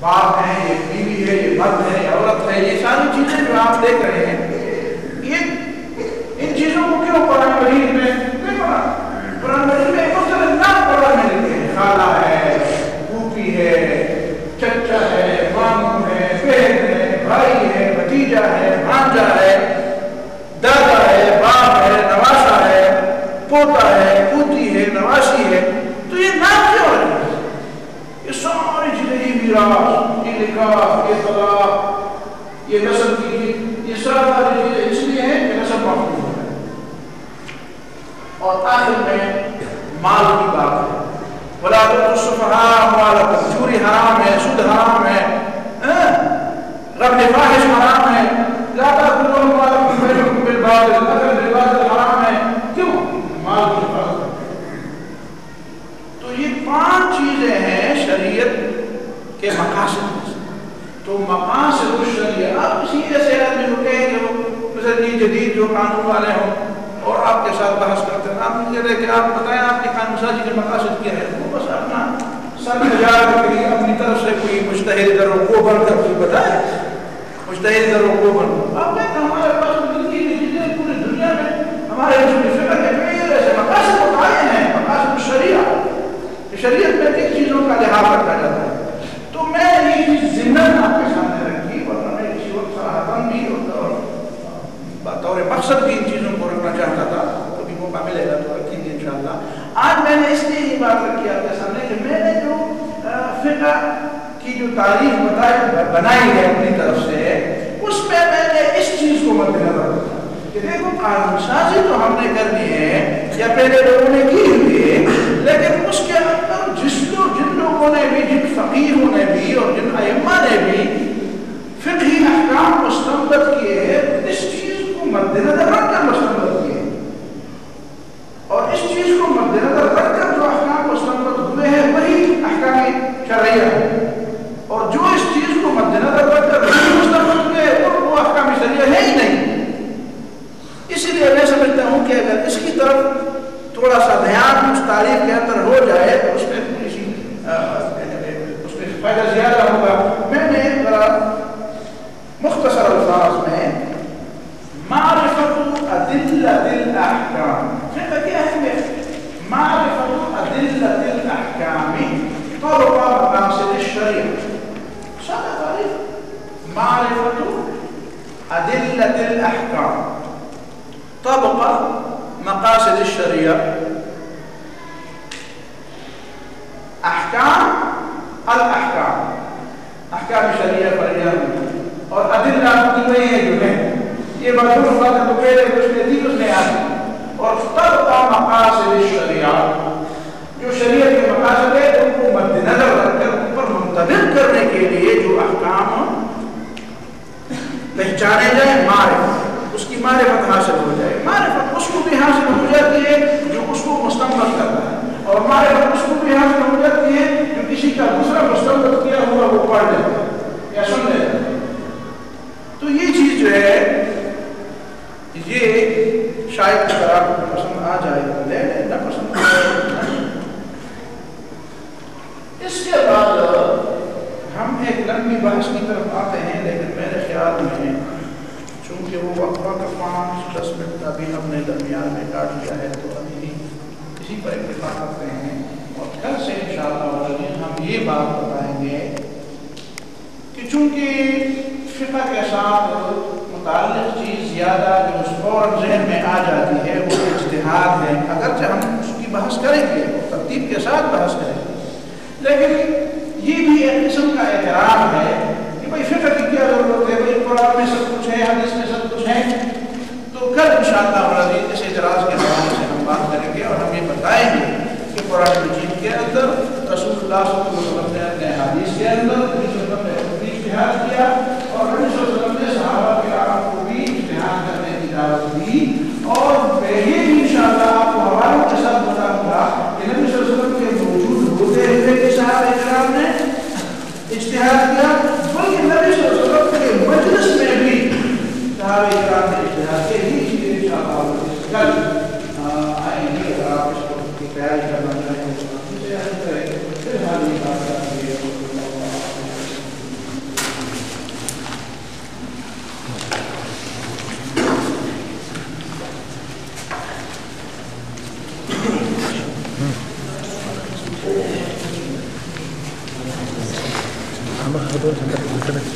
باپ ہیں، یہ بیوی ہے، یہ مرد ہے، یہ عورت ہے، یہ ساری چیزیں جو آپ دیکھ رہے ہیں، یہ ان چیزوں کو کیوں قرآن مجید میں نہیں پڑھا قرآن مجید میں مختلف نام قرآن میں لکھے ہیں خالہ ہے پھوپھی ہے چچا ہے ماموں ہے بہن ہے بھائی ہے بھتیجا ہے بھانجا ہے دادا ہے باپ ہے نواسا ہے پوتا ہے پوتی ہے نواسی ہے تو یہ نام کیوں ہے یہ ساری چیزیں یہ میراث یہ نکاح یہ طلاق یہ نسل کی یہ ساری چیزیں اس لیے ہیں کہ نسل محفوظ ہو جائے۔ اور آخر میں مال کی بات ہے۔ بلا تو السفہاء اموالکم چوری حرام ہے سود حرام ہے ہاں؟ رب فاحش حرام ہے۔ لا تاکلوا اموالکم بینکم بالباطل اگر بالباطل حرام ہے۔ کیوں؟ مال کی حفاظت۔ تو یہ پانچ چیزیں ہیں شریعت کے مقاصد تو مقام سے مقاصد الشریعہ آپ کسی ایسے آدمی کو کہیں کہ وہ مثلا جدید جو قانون والے ہوں اور آپ کے ساتھ بحث کرتے ہیں۔ آپ مجھے کہ آپ بتائیں آپ کے قانون سازی کے مقاصد کیا ہے؟ وہ بس اپنا سر ہزار کے لیے اپنی طرف سے کوئی مشتحد در کو بن کر کوئی بتائے مشتحد در کو بن آپ کہتے ہیں ہمارے پاس زندگی کی چیزیں پوری دنیا میں ہمارے اس میں فکر کے کئی ایسے مقاصد بتائے ہیں، مقاصد شریعہ شریعت میں کئی چیزوں کا لحاظ رکھا جاتا ہے؟ چیز ضمن آپ کے سامنے رکھی ورنہ میں کسی وقت صراحتاً بھی اور بطور مقصد بھی ان چیزوں کو رکھنا چاہتا تھا کبھی موقع ملے گا تو رکھیں گے انشاءاللہ۔ آج میں نے اس لیے یہ بات رکھی آپ کے سامنے کہ میں نے جو فقہ کی جو تعریف بتائی، بنائی ہے اپنی طرف سے، اس میں میں نے اس چیز کو مد نظر رکھا کہ دیکھو، قانون سازی تو ہم نے کرنی ہے، یا پہلے لوگوں نے کی ہوئی ہے، لیکن اس کے اندر جس لوگ جن لوگوں نے بھی، جن فقیروں نے بھی اور جن ائمہ نے بھی فقہی احکام مستمد کیے اس چیز کو مد نظر رکھ کر مستمد کیے اور اس چیز کو مد نظر رکھ کر جو احکام مستمد ہوئے ہیں وہی احکام شرعیہ ہے اور جو اس چیز کو مد نظر رکھ کر نہیں مستمد ہوئے وہ احکام شرعیہ ہے ہی نہیں اسی لیے میں سمجھتا ہوں کہ اگر اس کی طرف تھوڑا سا دھیان اس تاریخ کے اندر ہو جائے تو اس میں تھوڑی سی اس میں فائدہ زیادہ ہوگا میں نے ذرا مختصر الفاظ میں معرفت ادلت الاحکام فقہ کیا ہے معرفت ادلت الاحکام طرق مقاصد الشریعہ سادہ تعریف معرفت ادلت الاحکام طبق مقاصد احکام، الاحکام۔ احکام شریعہ پر اور ادلہ کی وہی ہے جو ہے، یہ مشہور بات ہے تو پہلے اس نے تھی اس نے آتی اور طبق مقاصد الشریعہ جو شریعت کے مقاصد ہے، ان کو مد نظر رکھ کر ان پر منتظر کرنے کے لیے جو احکام پہچانے جائیں معرفت اس کی معرفت حاصل ہو جائے معرفت اس کو بھی حاصل ہو جاتی ہے جو اس کو مستمل کرتا ہے اور معرفت اس کو بھی حاصل ہو جاتی ہے جو کسی کا دوسرا مستمل کیا ہوا وہ پڑھ لیتا ہے یا سن لیتا تو یہ چیز جو ہے، یہ شاید اگر آپ کو پسند آ جائے۔ تو لے لیں نہ پسند آ جائے۔ اس کے بعد ہم ایک لمبی بحث کی طرف آتے ہیں، لیکن میرے خیال میں چونکہ وہ وقفہ کا پانچ دس منٹ کا بھی ہم نے درمیان میں کاٹ لیا ہے، تو ابھی اسی پر اتفاق کرتے ہیں۔ اور کل سے ان شاء جی ہم یہ بات بتائیں گے کہ چونکہ فقہ کے ساتھ متعلق چیز زیادہ جو اس فوراً ذہن میں آ جاتی ہے، وہ اجتہاد ہے۔ اگرچہ ہم اس کی بحث کریں گے ترتیب کے ساتھ بحث کریں گے۔ لیکن یہ بھی ایک قسم کا اعتراف ہے کہ بھائی فکر کی کیا ضرورت ہے؟ بھائی قرآن میں سب کچھ ہے، حدیث میں سب کچھ ہے۔ تو کل ان شاء اللہ جی اس اعتراض کے حوالے سے ہم بات کریں گے اور ہم یہ قرآن مجید کے اندر رسول اللہ صلی اللہ علیہ وسلم نے اپنے حدیث کے اندر نبی صلی اللہ علیہ وسلم نے اشتہاد کیا اور نبی صلی اللہ علیہ وسلم نے صحابہ کے آپ کو بھی اشتہاد کرنے کی دعوت دی اور یہ بھی ان آپ کو حوالوں کے ساتھ بتاؤں گا کہ نبی صلی اللہ علیہ وسلم کے موجود ہوتے ہوئے کہ صحابہ کرام نے اجتہاد کیا بلکہ نبی صلی اللہ علیہ وسلم کے مجلس میں بھی صحابہ کرام نے اجتہاد کیا ہی چیزیں ان شاء اللہ کل тоже так